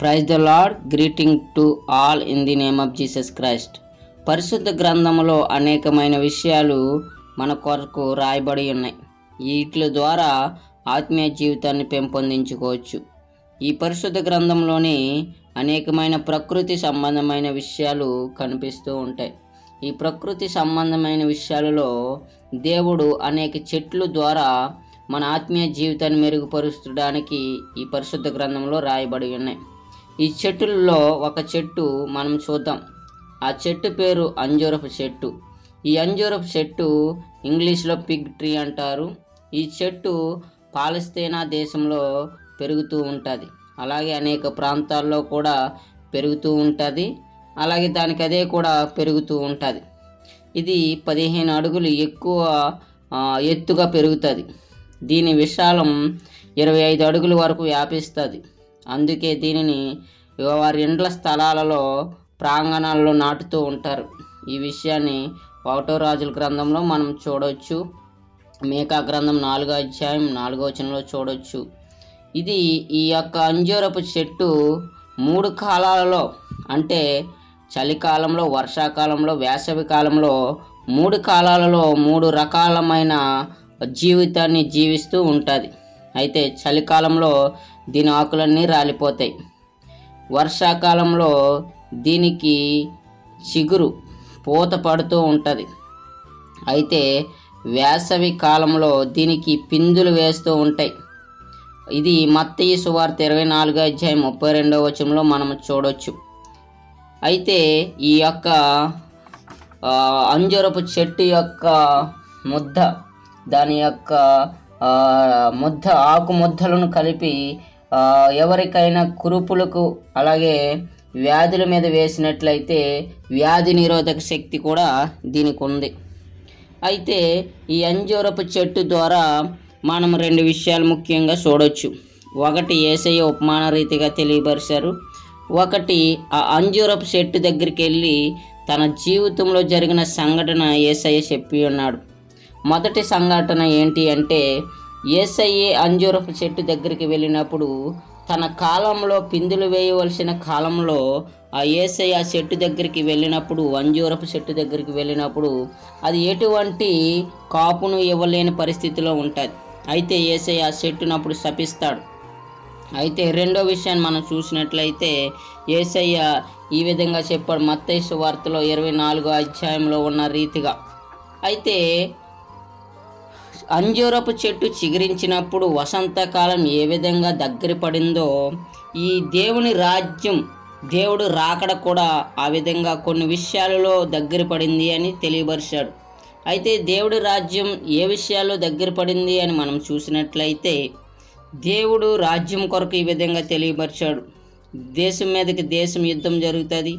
Praise the lord greeting to all in the name of Jesus Christ పరిశుద్ధ గ్రంథంలో అనేకమైన విషయాలు మన కొరకు రాయబడి ఉన్నాయి. వీటి ద్వారా ఆత్మీయ జీవితాన్ని పెంపొందించుకోవచ్చు. ఈ పరిశుద్ధ గ్రంథంలోని అనేకమైన ప్రకృతి సంబంధమైన విషయాలు కనిపిస్తూ ఉంటాయి. ఈ ప్రకృతి సంబంధమైన విషయాలలో దేవుడు అనేక చెట్లు ద్వారా మన ఆత్మీయ జీవితాన్ని మెరుగుపరుచడానికి ఈ పరిశుద్ధ గ్రంథంలో రాయబడి ఉన్నాయి. ఈ చెట్టుల్లో ఒక చెట్టు మనం చూద్దాం. ఆ చెట్టు పేరు అంజూరపు చెట్టు. ఈ అంజూరపు చెట్టు ఇంగ్లీష్లో పిగ్ ట్రీ అంటారు. ఈ చెట్టు పాలస్తీనా దేశంలో పెరుగుతూ ఉంటుంది. అలాగే అనేక ప్రాంతాల్లో కూడా పెరుగుతూ ఉంటుంది. అలాగే దానికి అదే కూడా పెరుగుతూ ఉంటుంది. ఇది పదిహేను అడుగులు ఎక్కువ ఎత్తుగా పెరుగుతుంది. దీని విశాలం ఇరవై ఐదు అడుగుల వరకు వ్యాపిస్తుంది. అందుకే దీనిని వారి ఇండ్ల స్థలాలలో ప్రాంగణాల్లో నాటుతూ ఉంటారు. ఈ విషయాన్ని ఒకటో రాజుల గ్రంథంలో మనం చూడవచ్చు మేకా గ్రంథం నాలుగో అధ్యాయం నాలుగో వచనంలో చూడవచ్చు ఇది ఈ యొక్క అంజూరపు చెట్టు మూడు కాలాలలో అంటే చలికాలంలో వర్షాకాలంలో వేసవి కాలంలో మూడు కాలాలలో మూడు రకాలమైన జీవితాన్ని జీవిస్తూ ఉంటుంది. అయితే చలికాలంలో దీని ఆకులన్నీ రాలిపోతాయి. వర్షాకాలంలో దీనికి చిగురు పూత పడుతూ ఉంటుంది. అయితే వేసవి కాలంలో దీనికి పిందులు వేస్తూ ఉంటాయి. ఇది మత్తయి సువార్త ఇరవై నాలుగో అధ్యాయం ముప్పై రెండవ వచనంలో మనం చూడవచ్చు అయితే ఈ యొక్క అంజరపు చెట్టు యొక్క ముద్ద దాని యొక్క ముద్ద ఆకు ముద్దలను కలిపి ఎవరికైనా కురుపులకు అలాగే వ్యాధుల మీద వేసినట్లయితే వ్యాధి నిరోధక శక్తి కూడా దీనికి ఉంది. అయితే ఈ అంజూరపు చెట్టు ద్వారా మనం రెండు విషయాలు ముఖ్యంగా చూడొచ్చు. ఒకటి ఏసయ్య ఉపమాన రీతిగా తెలియపరిచారు. ఒకటి ఆ అంజూరపు చెట్టు దగ్గరికి వెళ్ళి తన జీవితంలో జరిగిన సంఘటన ఏసయ్య చెప్పి ఉన్నాడు. మొదటి సంఘటన ఏంటి అంటే ఏసయ్యే అంజూరపు చెట్టు దగ్గరికి వెళ్ళినప్పుడు తన కాలంలో పిందులు వేయవలసిన కాలంలో ఆ ఏసై ఆ చెట్టు దగ్గరికి వెళ్ళినప్పుడు అంజూరపు చెట్టు దగ్గరికి వెళ్ళినప్పుడు అది ఎటువంటి కాపును ఇవ్వలేని పరిస్థితిలో ఉంటుంది. అయితే ఏసై ఆ చెట్టునప్పుడు శపిస్తాడు. అయితే రెండో విషయాన్ని మనం చూసినట్లయితే ఏసయ్య ఈ విధంగా చెప్పాడు. మత్తైసు వార్తలో ఇరవై నాలుగో అధ్యాయంలో ఉన్న రీతిగా. అయితే అంజూరపు చెట్టు చిగురించినప్పుడు వసంతకాలం ఏ విధంగా దగ్గర పడిందో ఈ దేవుని రాజ్యం దేవుడు రాకడ కూడా ఆ విధంగా కొన్ని విషయాలలో దగ్గర పడింది అని తెలియపరిచాడు. అయితే దేవుడి రాజ్యం ఏ విషయాల్లో దగ్గర పడింది అని మనం చూసినట్లయితే దేవుడు రాజ్యం కొరకు ఈ విధంగా తెలియపరిచాడు. దేశం మీదకి దేశం యుద్ధం జరుగుతుంది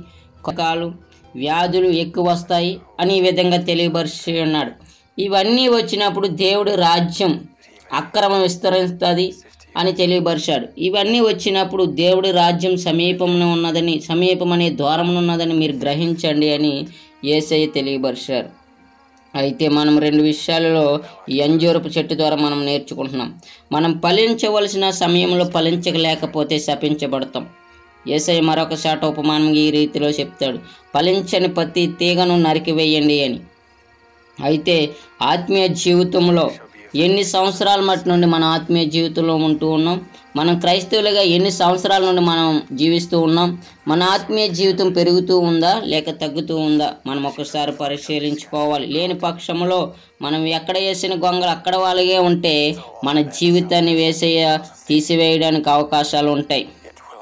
కాలు వ్యాధులు ఎక్కువ వస్తాయి అని ఈ విధంగా తెలియపరిచి ఉన్నాడు. ఇవన్నీ వచ్చినప్పుడు దేవుడు రాజ్యం అక్రమం విస్తరిస్తుంది అని తెలియపరిచాడు ఇవన్నీ వచ్చినప్పుడు దేవుడి రాజ్యం సమీపంలో ఉన్నదని సమీపం అనే ద్వారం ఉన్నదని మీరు గ్రహించండి అని ఏసయ్య తెలియపరిచారు అయితే మనం రెండు విషయాలలో ఈ అంజూరపు చెట్టు ద్వారా మనం నేర్చుకుంటున్నాం. మనం ఫలించవలసిన సమయంలో ఫలించలేకపోతే శపించబడతాం. ఏసై మరొక చాట ఉపమానం ఈ రీతిలో చెప్తాడు. ఫలించని ప్రతి తీగను నరికివేయండి అని. అయితే ఆత్మీయ జీవితంలో ఎన్ని సంవత్సరాల మట్టి నుండి మన ఆత్మీయ జీవితంలో ఉంటూ ఉన్నాం? మనం క్రైస్తవులుగా ఎన్ని సంవత్సరాల నుండి మనం జీవిస్తూ ఉన్నాం? మన ఆత్మీయ జీవితం పెరుగుతూ ఉందా? లేక తగ్గుతూ ఉందా? మనం ఒకసారి పరిశీలించుకోవాలి. లేని పక్షంలో మనం ఎక్కడ వేసిన గొంగలు అక్కడ వాళ్ళగే ఉంటే మన జీవితాన్ని వేసేయ తీసివేయడానికి అవకాశాలు ఉంటాయి.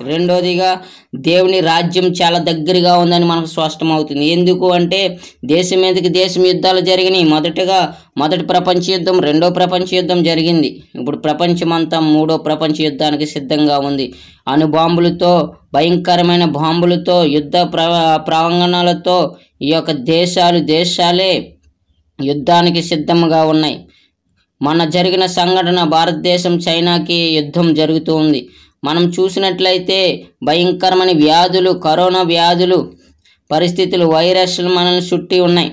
రెండోదిగా దేవుని రాజ్యం చాలా దగ్గరగా ఉందని మనకు స్పష్టమవుతుంది. ఎందుకు అంటే దేశం మీదకి దేశం యుద్ధాలు జరిగినాయి. మొదటగా మొదటి ప్రపంచ యుద్ధం రెండో ప్రపంచ యుద్ధం జరిగింది. ఇప్పుడు ప్రపంచమంతా మూడో ప్రపంచ యుద్ధానికి సిద్ధంగా ఉంది. అణుబాంబులతో భయంకరమైన బాంబులతో యుద్ధ ప్ర ప్రాంగణాలతో ఈ యొక్క దేశాలు దేశాలే యుద్ధానికి సిద్ధంగా ఉన్నాయి. మన జరిగిన సంఘటన భారతదేశం చైనాకి యుద్ధం జరుగుతూ ఉంది. మనం చూసినట్లయితే భయంకరమైన వ్యాధులు కరోనా వ్యాధులు పరిస్థితులు వైరస్లు మనల్ని చుట్టి ఉన్నాయి.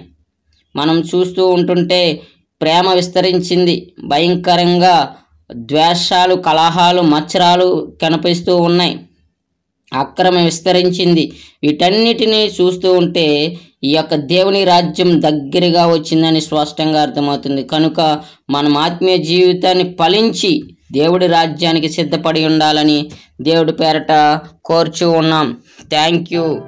మనం చూస్తూ ఉంటుంటే ప్రేమ విస్తరించింది. భయంకరంగా ద్వేషాలు కలహాలు మచ్చరాలు కనిపిస్తూ ఉన్నాయి. అక్రమ విస్తరించింది. వీటన్నిటినీ చూస్తూ ఉంటే ఈ యొక్క దేవుని రాజ్యం దగ్గరగా వచ్చిందని స్పష్టంగా అర్థమవుతుంది. కనుక మనం ఆత్మీయ జీవితాన్ని ఫలించి దేవుడి రాజ్యానికి సిద్ధపడి ఉండాలని దేవుడి పేరట కోర్చు ఉన్నాం. Thank you